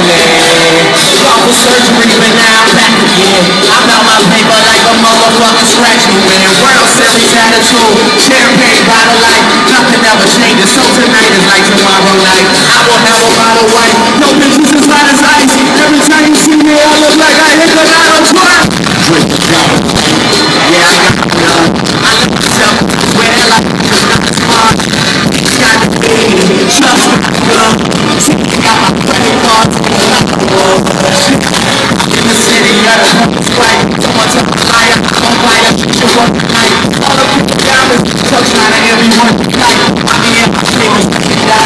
Awful surgery, but now I'm back again. I'm out my paper like a motherfucker scratching. me. World Series attitude, champagne bottle.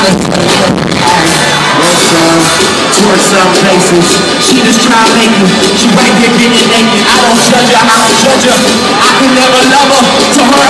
Toward some places. She just try to make me She right here getting naked. I don't judge her, I don't judge her. I can never love her. To her